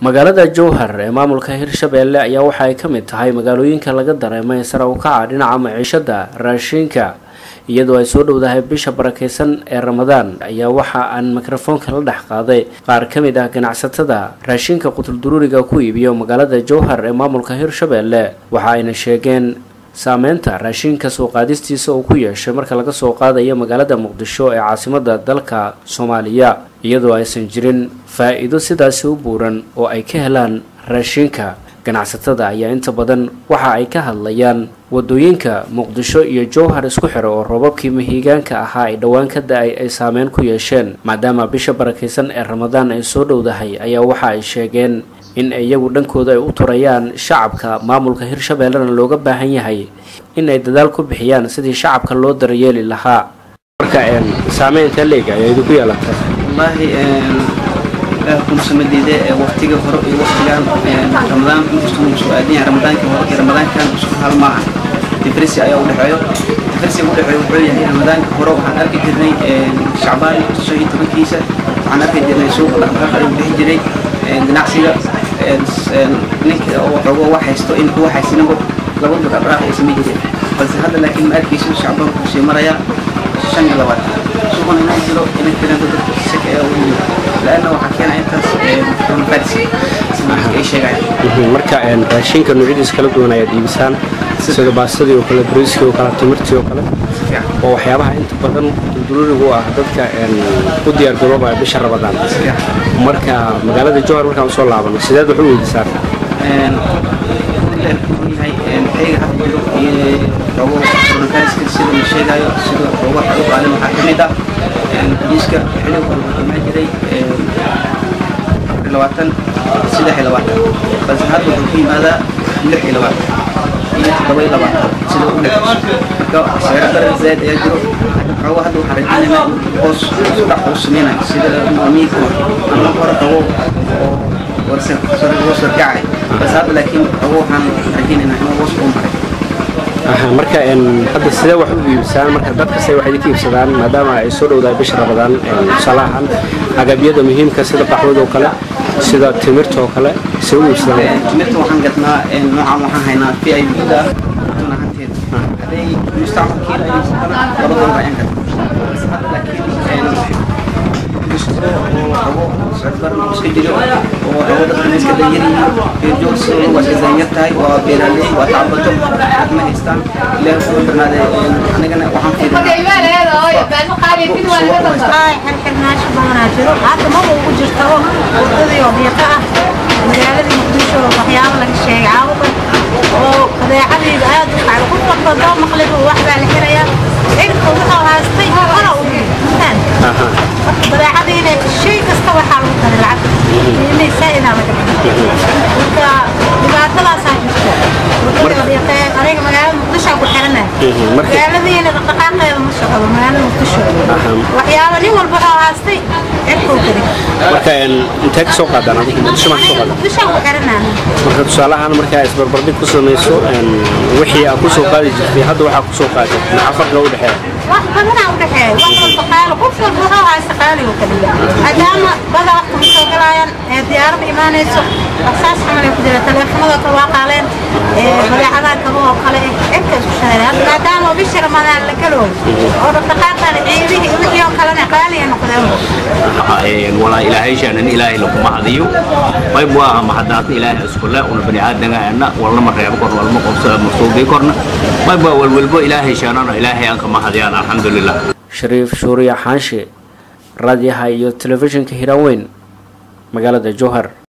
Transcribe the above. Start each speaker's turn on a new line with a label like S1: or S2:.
S1: magaalada jowhar ee maamulka hirshabeelle ayaa waxa ay ka mid tahay magaalooyinka laga dareemay sare u kaca dhinaca maciishada raashinka iyadoo ay soo dhowdahay bisha barakeysan ee ramadaan ayaa waxa aan mikrofoonka la dhex qaaday. Qaar ka mid ah ganacsatada raashinka qutulduruuriga ku iibiyo magaalada jowhar ee maamulka hirshabeelle waxa ayna sheegeen saameynta raashinka soo qaadistiisa uu ku yeeshay marka laga soo qaadayo magaalada muqdisho ee caasimada dalka soomaaliya iyadoo aysan jirin faa-iido sidaasi u buuran oo ay ka helaan raashinka. Ganacsatada ayaa inta badan waxa ay ka hadlayaan waddooyinka muqdisho iyo jowhar isku xiro oo roobabkii mahiigaanka ahaa ay dhowaan ka da'ay ay saameyn ku yeesheen. Maadaama bisha barakeysan ee ramadaan ay soo dhowdahay ayaa waxa ay sheegeen in iyagu dhankooda ay u turayaan shacabka maamulka hirshabeellena looga baahan yahay in ay dadaal ku bixiyaan sidii shacabka loo daryeeli lahaa. Marka saameynta leeg ayaa idinku yeelata
S2: wallaahi ilaah kuma samadiide waqtiga hore iyo waqtigan ramadaan inkastoo nagu soo aadin yahay ramadaankii hore iyo ramadaankan isku hal maaha. Difrisi ayaa u dhexeeyo. Difrisiga u dhexeeyo wuxuu yahay ramadaanka hore waxaan arki jirnay shacbaan shan iyo tobankiisa waxaan arki jirnay suuqa dhaqdhaqaaqa lagu bixi jiray ganacsiga ninka oo xoogo wax haysto in kuwa haysanaba laba dhaqdhaqaaq ay samay jireen balse hadda laakiin ma arkayso shacbaan wuxuu sii marayaa? Shan iyo labaatan jiro dad dadka saka ee ugu jiro la-anna waxaa keena intaas coronavirus ay sheegayaan
S1: marka raashinka noocyadiisa kala duwan ayaad iibisaan sida baasadii oo kale bariiskii oo kale timirtii oo kale oo waxyaabaha inta badan dulduruurigu ah dadka u diyaar garoobaya bisha ramadaan marka magaalada jowhar markaan
S2: ah bas hadda laakiin xoogo waxaan rajaynaynaa inuu hoos uu maray
S1: marka hadda sidee wax u iibsaan? Marka dadkase waxay idinka iibsadaan maadaama ay soo dhowdahay bisha ramadaan tusaale ahaan agabyada muhiimka sida qaxwada oo kale sida timirta oo kale see u iibsadaan.
S2: Timirta waxaan gadnaa noocan waxaan haynaa v i b da tun ahanteed hadday mustacmalkeeda ay iibsatana laba dolar ayaan gadnaa bas hadda laakiin iska jiro oo dadkan iska danyaryihiin beerjoog sidooda waa danyar tahay waa beeraaley waa tacbato ma haystaan ilaah soo darnaade anigana waxaan
S3: xirxirnaasho badanaa jiro hadda maba ugu jirtaba wadadii oo dhiiqa ah magaaladii muqdisho waxyaabo laga sheegay caabudan oo badeecadiida aad u kacda qof walba doo maqliba waxbaa la xirayaa cirka wuxuu haastay hora u intaan marka badeecadiina shay kasta waxaa lagu daray lacag inay saa-idaa laga marka dhibaatadaasaa jirto wadadii oo dhiiqa aniga magaalada muqdisho ku magaaladiina dhaqdhaqaaqeeda ma socdo magaalada muqdisho waxyaabo nin walba oo haastay cirkuu kari
S1: marka intee ka soo qaadaan adiga muqdisho ka soo qaadaan
S3: muqdisho ku xiranaa
S1: marka tusaale ahaan markaa isbarbardhig ku samayso wixii aad ku soo qaadi jirtay hadda waxaa ku soo qaaday maxaa farqiga u dhexeeya
S3: wax badanaa u dhexeeya wax walba qaalo qof walba wuxuu haysta qaaliga kaliya maadaama bada wax kuma soo galaayaan ee diyaarada imaanayso saas camal ay ku jira taleefanada kale waa qaaleen badeecadaha kale oo kale cirka isku maadaama bisha ramadaan la galooyo oo dhaqdhaqaaqaale ciidihii wixii oo kalena qaaliya noqdeen
S4: walaa ilaahay shaanan ilaahay lakuma hadiyo qayb waa ama hadaadna ilaahay iskule una bani aadanaana walnama reebo kor walma qobsada masuubii korna qayb waa walwalbo ilaahay shaanana ilaahay aan kama hadiyaan alxamdulilah
S1: shariif shuuriya xaanshe raadiyaha iyo telefishinka hiiraan weyn magaalada jowhar